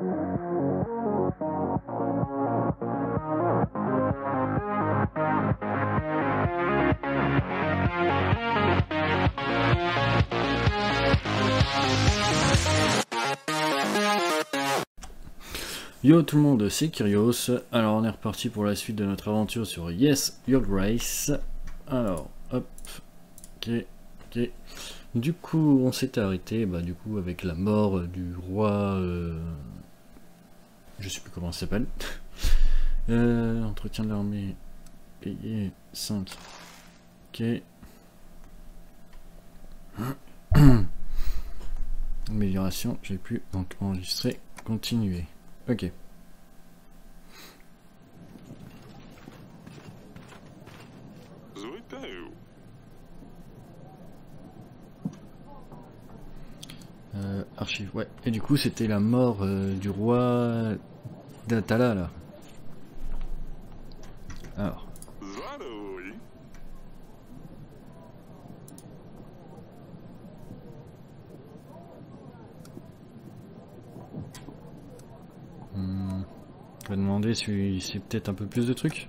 Yo tout le monde, c'est Kyrios. Alors on est reparti pour la suite de notre aventure sur Yes, Your Grace. Alors, hop, ok, ok. Du coup, on s'était arrêté, bah du coup, avec la mort du roi... Euh, je sais plus comment ça s'appelle. Euh, entretien de l'armée, payé 5. Ok. Amélioration, j'ai pu donc enregistrer, continuer. Ok. Euh, archive, ouais. Et du coup, c'était la mort euh, du roi d'Atala, là. Alors. Hmm. On va demander si c'est peut-être un peu plus de trucs.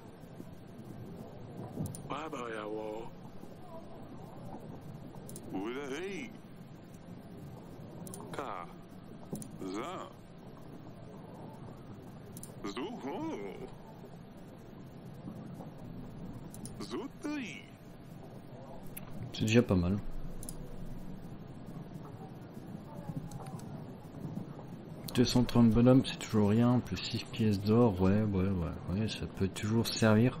C'est déjà pas mal. 230 bonhommes, c'est toujours rien, plus 6 pièces d'or, ouais, ouais, ouais, ouais, ça peut toujours servir.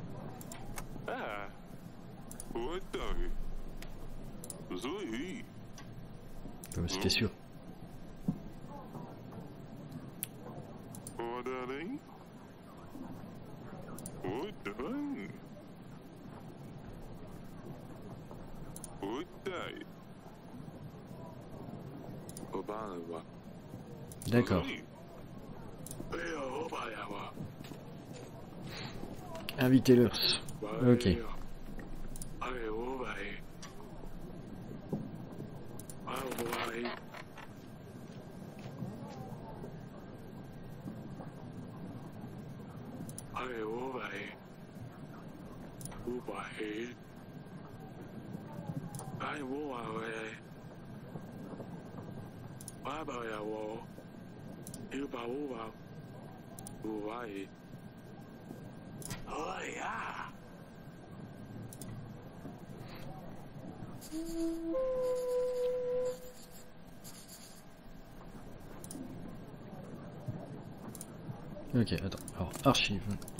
Invitez-leur. Ok. Ok,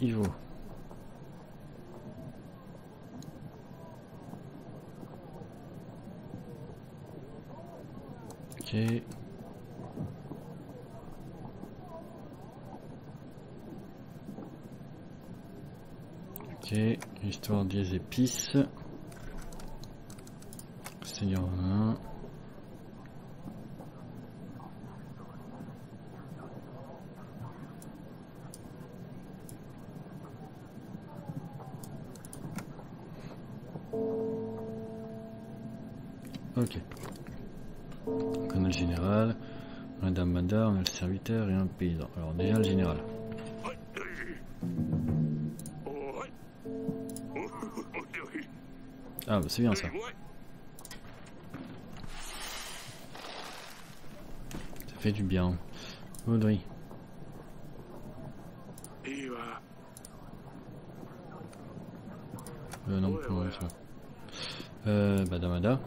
Ivo. Ok. Ok, histoire des épices. Seigneur 1. Paysan. Alors déjà le général. Ah bah c'est bien ça. Ça fait du bien. Audrey. Euh, non, pour moi, ça. Euh, Badamada.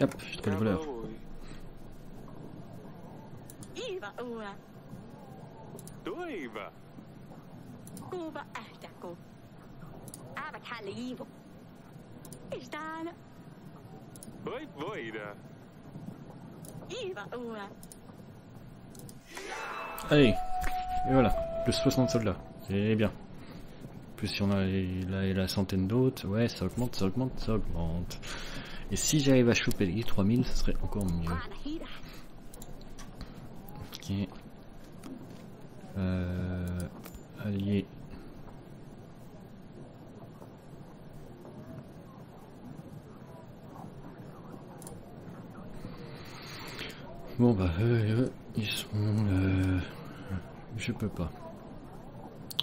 Hop, j'ai trouvé le voleur. Iva ua, Oi voida. Iva. Allez, et voilà, plus 60 soldats, c'est bien. Plus si on a la, et la centaine d'autres, ouais, ça augmente, ça augmente, ça augmente. Et si j'arrive à choper les 3000, ce serait encore mieux. Euh, allié. Bon bah eux, eux, ils sont... Euh, je peux pas.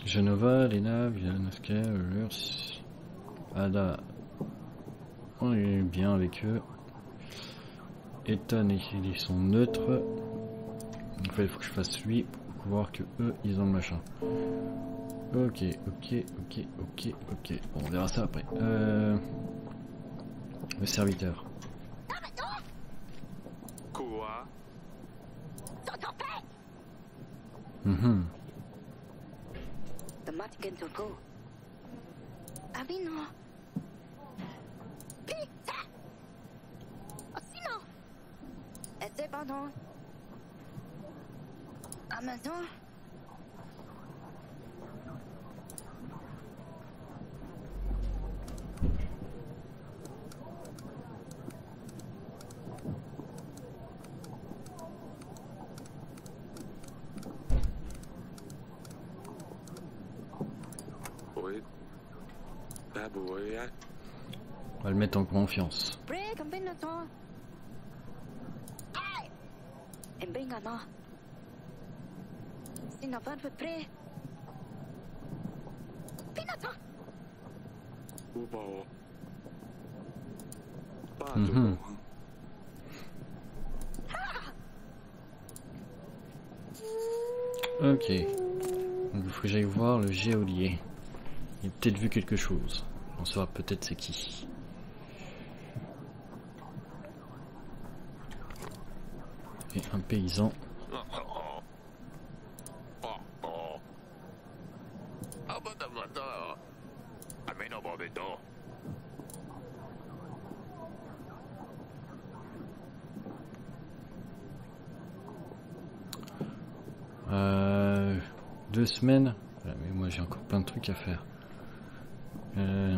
Genova, Lena, Villanasca, Lurs, Ada. On est bien avec eux. Ethan et ils sont neutres. En fait, il faut que je fasse lui voir que eux, ils ont le machin. Ok, ok, ok, ok, ok. Bon, on verra ça après. Euh... Le serviteur. Kua. Totope. Mhm. Bado. Ok. Donc il faut que j'aille voir le géolier. Il a peut-être vu quelque chose. On saura peut-être c'est qui. Un paysan. Euh, deux semaines. Mais moi j'ai encore plein de trucs à faire. Euh,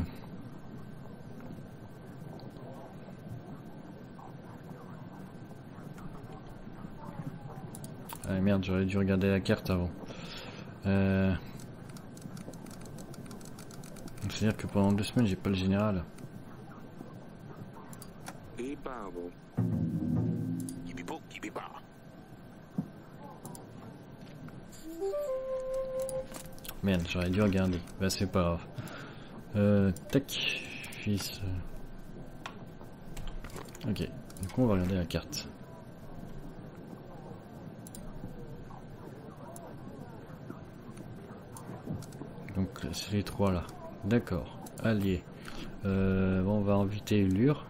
Ah merde, j'aurais dû regarder la carte avant. Euh... C'est-à-dire que pendant deux semaines j'ai pas le général. Yibibo, yibiba. Merde, j'aurais dû regarder. Bah c'est pas grave. Euh, tac, fils. Ok, donc on va regarder la carte. Donc c'est les trois là. D'accord, alliés. Euh, on va inviter Lur.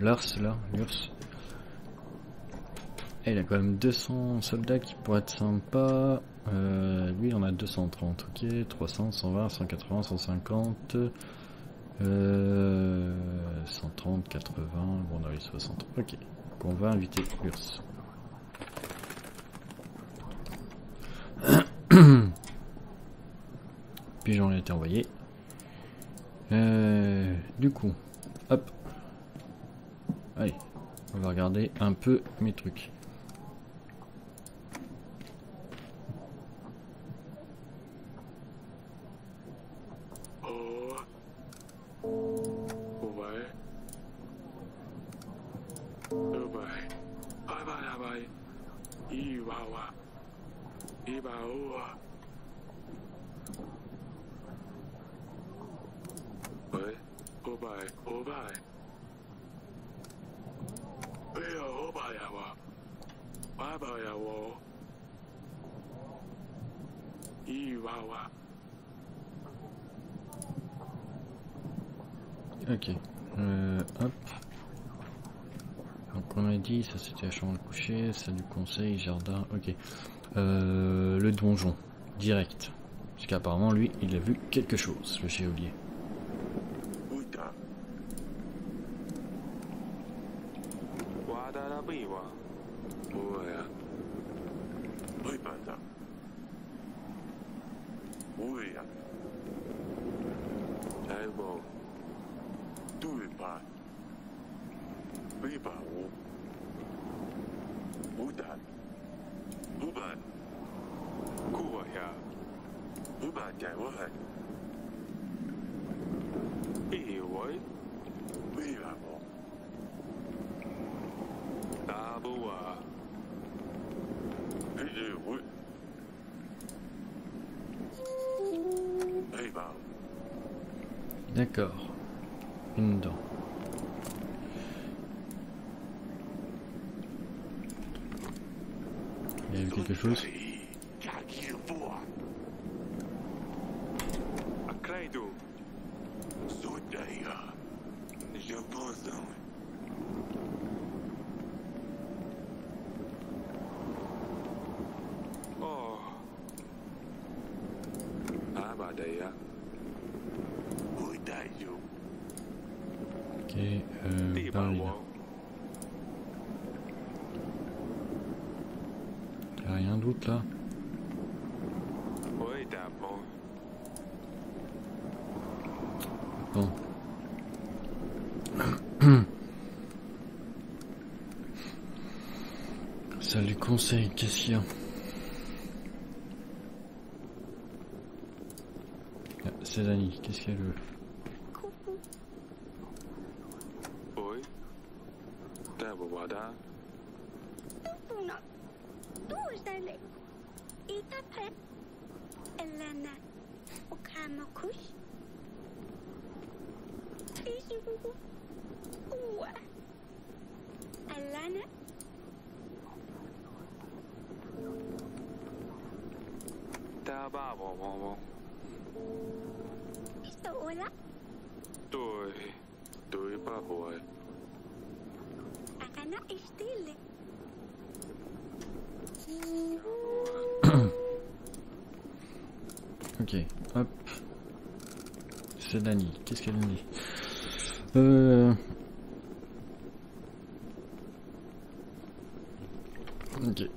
Lars là, Lurs. Et il a quand même 200 soldats qui pourraient être sympas. Euh, lui, en a 230. Ok, 300, 120, 180, 150. Euh, 130, 80. Bon, on a eu 60. Ok, on va inviter Urs. Pigeon a été envoyé. Euh, du coup, hop. Allez, on va regarder un peu mes trucs. Oh. Ubai. Ubai. Bye bye bye. Iwawa. Ibaua. Oi. Ubai. Ubai. Io ubai yawa. Bye bye yawo. Iwawa. Ok. Euh, hop. Donc on a dit, ça c'était la chambre à coucher, ça du conseil, jardin, ok. Euh, le donjon, direct. Parce qu'apparemment lui, il a vu quelque chose, le géolier. D'accord. Une dent. Il y a eu quelque chose? attaquer euh, par ben rien d'autre là? Bon. Ça lui conseille, qu'est-ce qu'il y a? Ah, C'est qu'est-ce qu'elle veut だばぼぼぼ Istola. どい Tuipa boy. Akana istille. Ok, hop. C'est Dani, qu'est-ce qu'elle me dit Euh... Ok.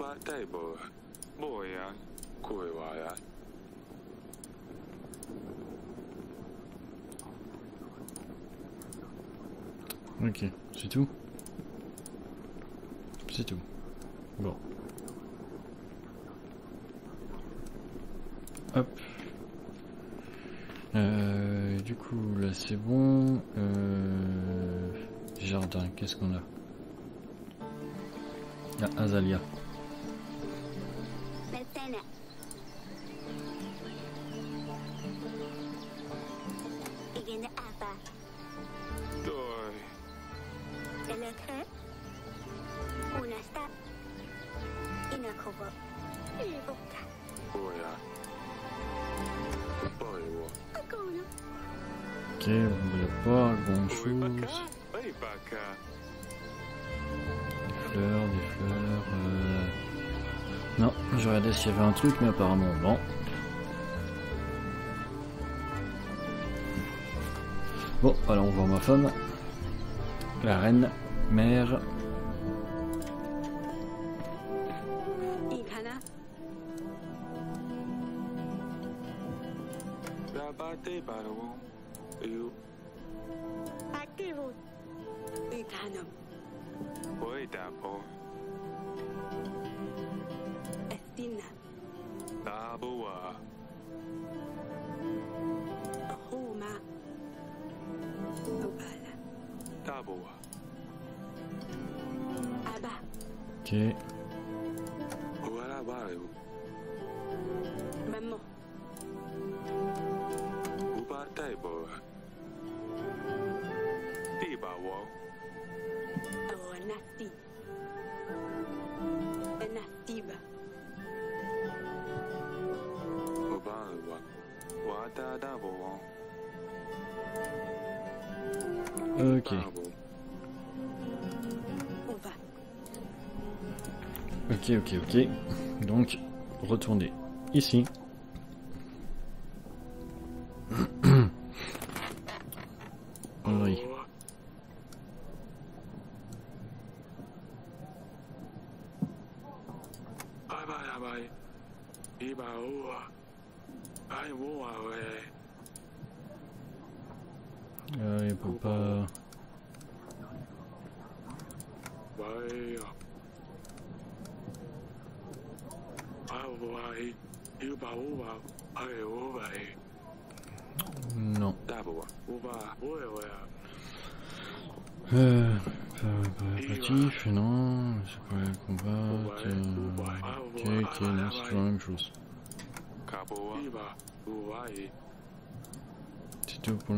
Vārtai boja. Ok, c'est tout? C'est tout. Bon. Hop. Euh, du coup, là c'est bon. Euh, jardin, qu'est-ce qu'on a? Ah, La Azalia. Mais apparemment non. Bon, alors on voit ma femme. La reine, mère. Ok. Ok, ok, ok. Donc, retournez ici. C'est tout pour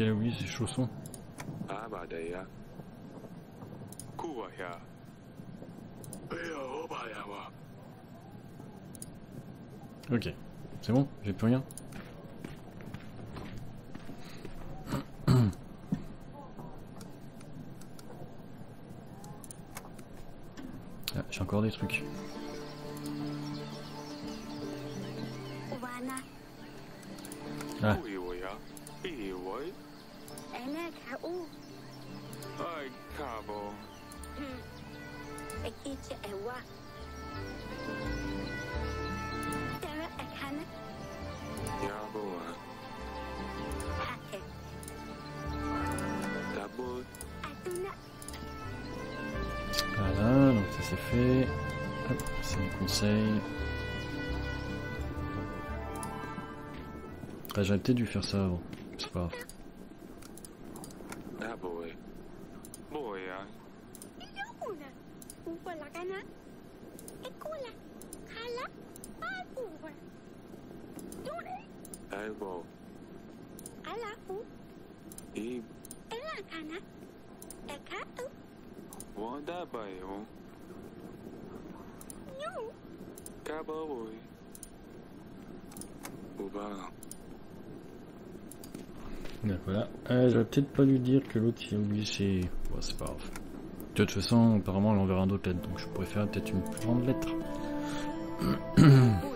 qu'elle a oublié ses chaussons. Ok. C'est bon J'ai plus rien Ah, j'ai encore des trucs. Ah. Ene ka u. Ai Kabo. Ekiche ewa. Tera ekana. Yaboa. Hake. Dabo. Atuna. Voilà, donc ça c'est fait. Hop, c'est les conseils. Ah, j'aurais peut-être dû faire ça avant. C'est pas grave. Aibo. Ala u. I. Ela kana. Eka u. Wanda bayo. Nyu. Uba. Donc voilà. Euh, j'aurais peut-être pas dû dire que l'autre il a oublié ses. Bon, c'est pas grave. De toute façon, apparemment, elle enverra d'autres lettres, donc je pourrais faire peut-être une plus grande lettre.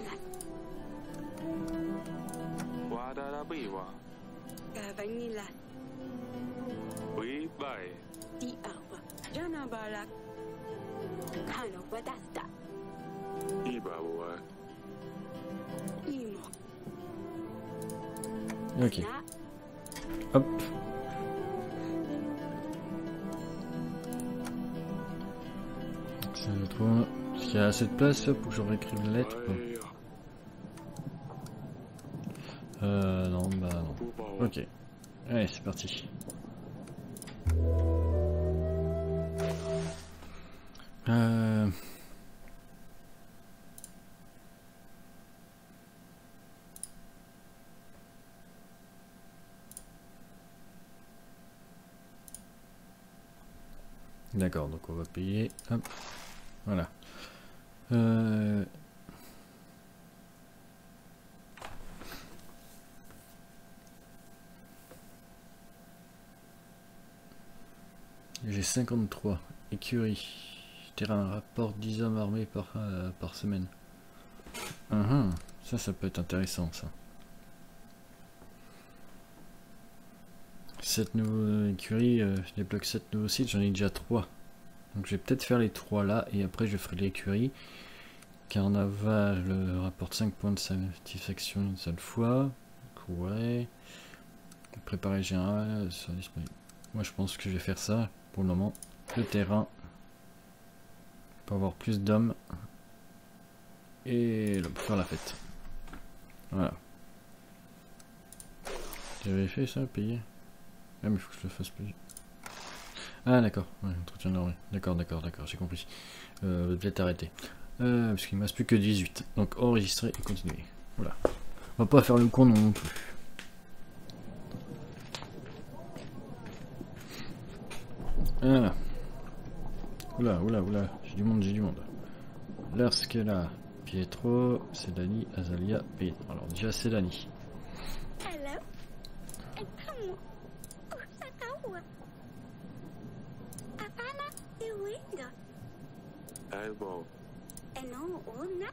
place pour que je réécrive la lettre. Euh, non, bah non. Ok. Allez, c'est parti. Euh... D'accord, donc on va payer. Hop. Voilà. Euh, J'ai 53. Écurie. Terrain rapporte 10 hommes armés par, euh, par semaine. Uhum. Ça, ça peut être intéressant, ça. Cette nouvelle écurie, euh, je débloque 7 nouveaux sites, j'en ai déjà 3. Donc je vais peut-être faire les 3 là, et après je ferai l'écurie. Carnaval euh, rapporte 5 points de satisfaction une seule fois. Ouais. Préparer général, disponible. Moi je pense que je vais faire ça pour le moment. Le terrain. Pour avoir plus d'hommes. Et pour faire la fête. Voilà. J'avais fait ça, payer Ah mais il faut que je le fasse plus. Ah d'accord, ouais, entretien de. D'accord, d'accord, d'accord, j'ai compris. Euh, peut-être arrêter. Euh, parce qu'il ne me reste plus que 18. Donc enregistrer et continuer. Voilà. On va pas faire le con non plus. Voilà. Oula, oula, oula, j'ai du monde, j'ai du monde. Larsquela, Pietro, Sedani, Azalia, Pietro. Alors déjà Sedani. Elbow. Una.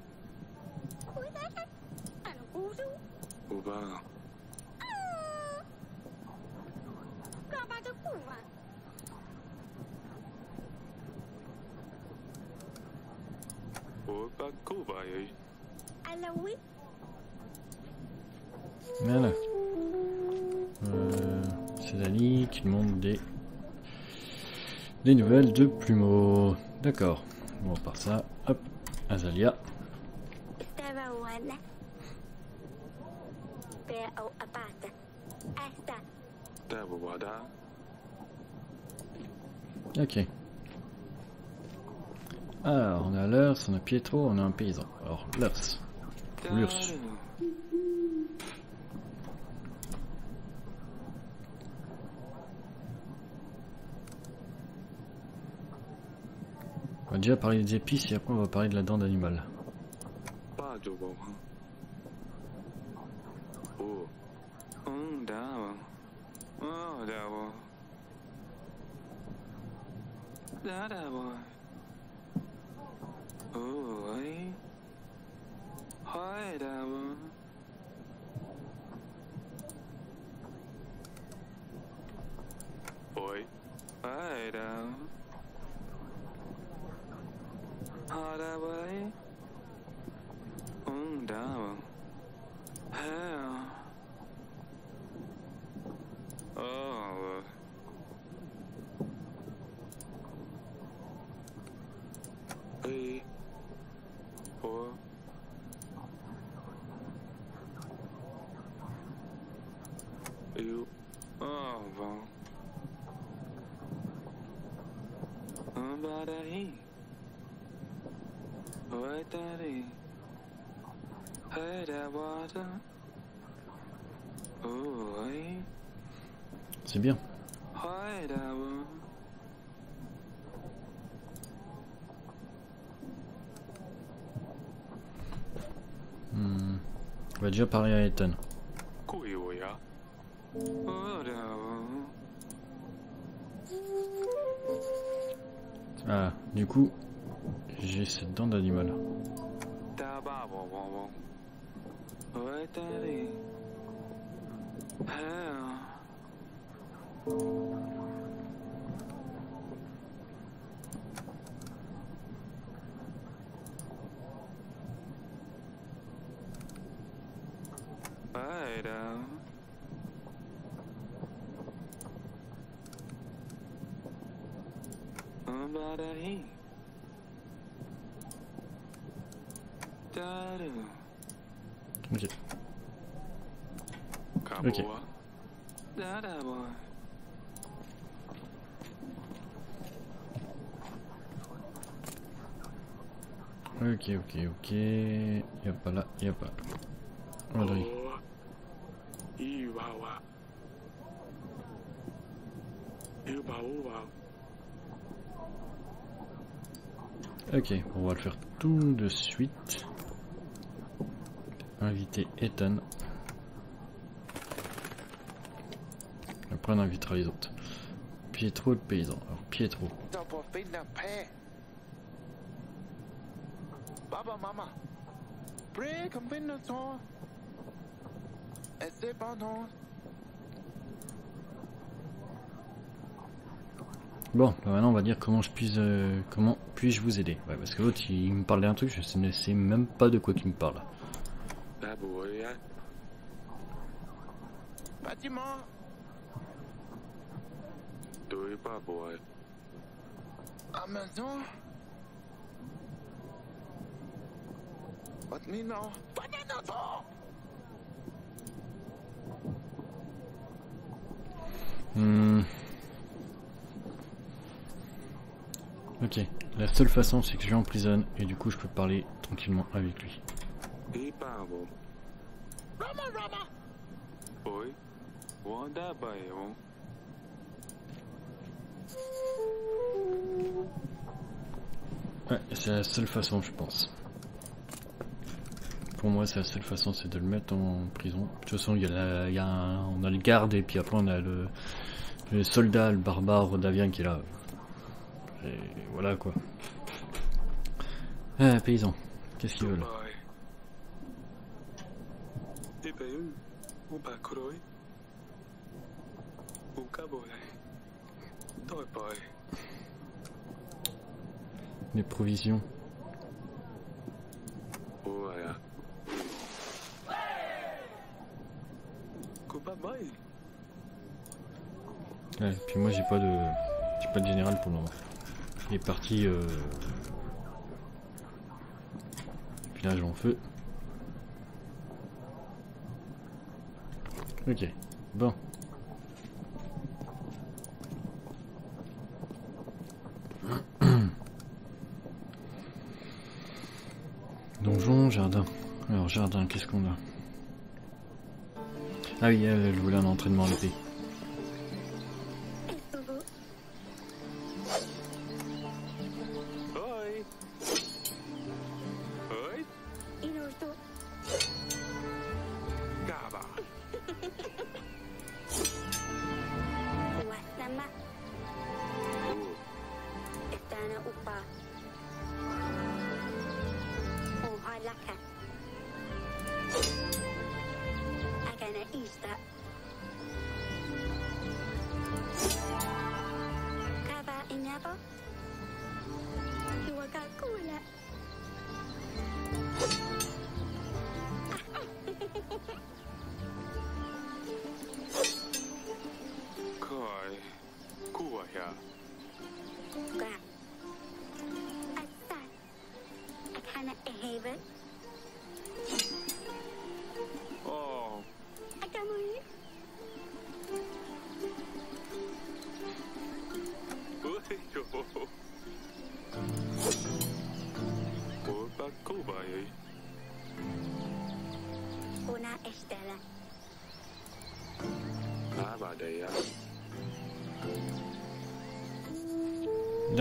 Uba. Kabado. Uba. Alawi. Voilà. Euh, Sedani qui demande des... des nouvelles de plumeau. D'accord. Bon, par ça, hop, Azalia. Ok. Alors, on a Lurs, on a Pietro, on a un paysan. Alors, Lurs. Lurs. Déjà parler des épices et après on va parler de la dent d'animal. Pas de C'est bien. Hmm. On va déjà parler à Ethan. Oh. Ah, du coup, j'ai cette dent d'animal. Ok, ok, ok. Y'a pas là, y'a pas. Ok, on va le faire tout de suite. Inviter Ethan. Après on invitera les autres. Pietro le paysan. Alors Pietro. Bon, bah maintenant on va dire comment je puisse, euh, comment puis-je vous aider. Ouais, parce que l'autre il me parlait d'un truc, je ne sais même pas de quoi tu me parles. Bâtiment. Amazon. But me now. But me. Hmm. Ok, la seule façon c'est que je lui emprisonne et du coup je peux parler tranquillement avec lui. Ouais, c'est la seule façon je pense pour moi, c'est la seule façon, c'est de le mettre en prison. De toute façon, il y a, la, on a le garde et puis après on a le, le soldat, le barbare rodavien qui est là. Et voilà quoi. Ah, paysan, qu'est-ce qu'ils veulent Des provisions. puis moi j'ai pas de j'ai pas de général pour le moment. Il est parti euh... j'ai en feu. Ok, bon. Donjon, jardin. Alors jardin, qu'est-ce qu'on a? Ah oui, euh, entraînement à. 啊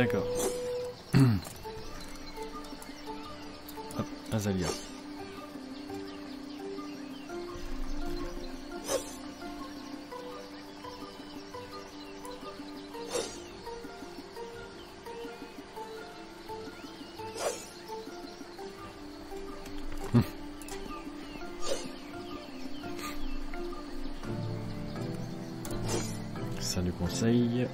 D'accord. Hop, Azalia. Ça du conseil.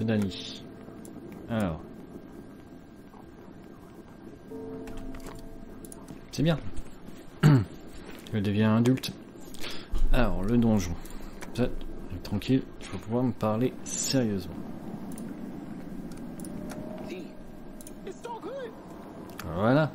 C'est Dani. Alors. C'est bien. Elle devient adulte. Alors, le donjon. Ça, tranquille, je vais pouvoir me parler sérieusement. Voilà.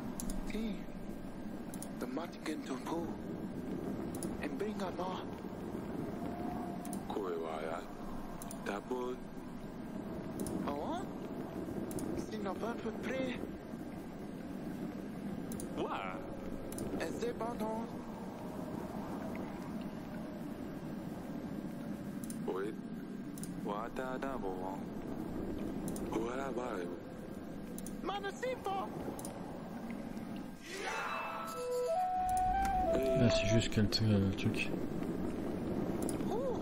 quel euh, truc oh,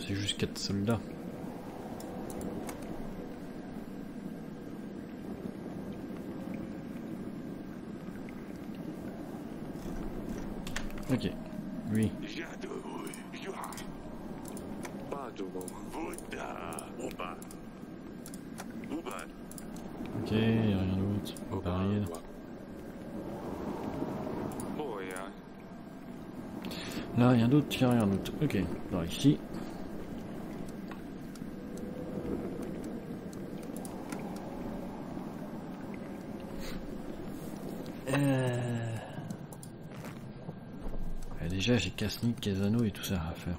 C'est juste 4 soldats. Ok. Oui. Ok, y rien d'autre. Barrière. Là, rien d'autre, a rien d'autre. Ok, par ici. Euh... Déjà, j'ai Kasnik, Kazano et tout ça à faire.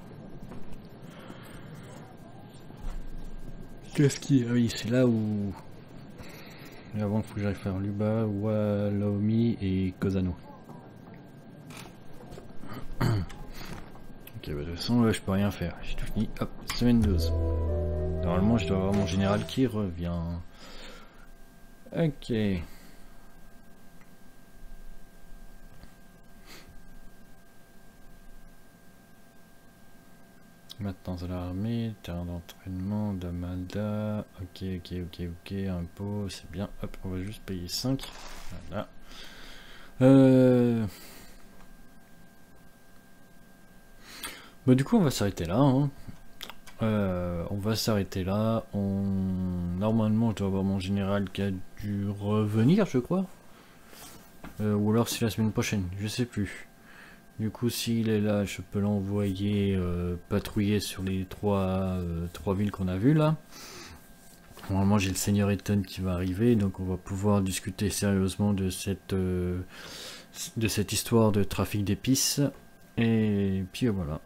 Qu'est-ce qui... Ah oui, c'est là où... Et avant, il faut que j'aille faire Luba, Walaomi et Kozano. Ok, bah, de toute façon, là, je peux rien faire. J'ai tout fini. Hop, semaine 12. Normalement, je dois avoir mon général qui revient. Ok. Maintenant, à l'armée, terrain d'entraînement, Damalda. Ok, ok, ok, ok, impôt, c'est bien. Hop, on va juste payer 5. Voilà. Euh... Bah du coup on va s'arrêter là. hein. Euh, on va s'arrêter là. On... Normalement je dois avoir mon général qui a dû revenir je crois. Euh, ou alors c'est la semaine prochaine, je sais plus. Du coup s'il est là je peux l'envoyer euh, patrouiller sur les trois, trois villes qu'on a vues là. Normalement j'ai le seigneur Eton qui va arriver donc on va pouvoir discuter sérieusement de cette, de cette histoire de trafic d'épices. Et puis voilà.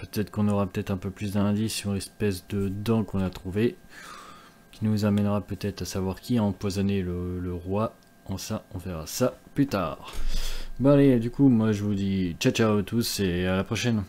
Peut-être qu'on aura peut-être un peu plus d'indices sur l'espèce de dent qu'on a trouvé, qui nous amènera peut-être à savoir qui a empoisonné le, le roi. En ça, on verra ça plus tard. Bon allez, du coup, moi je vous dis ciao ciao à tous et à la prochaine.